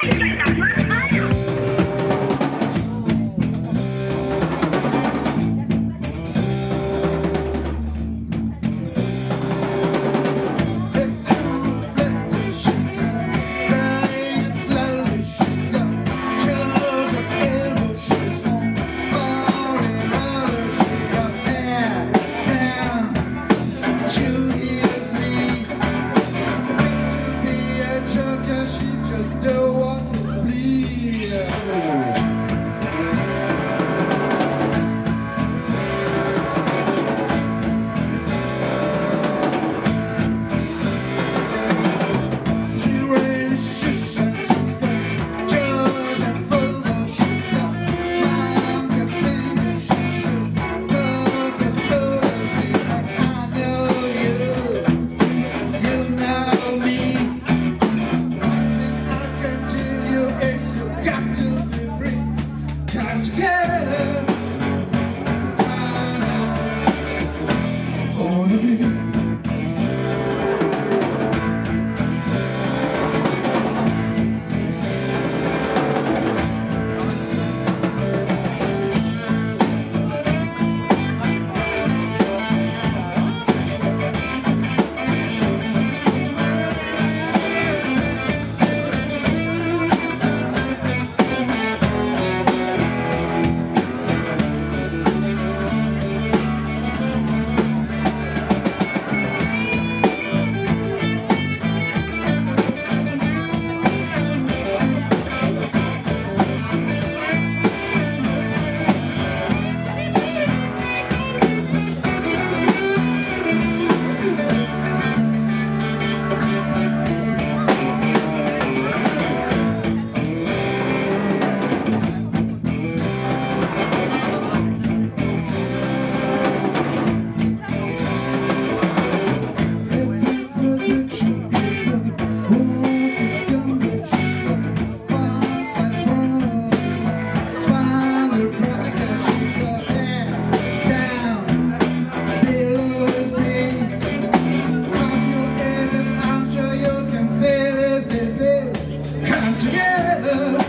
你在干什么 together.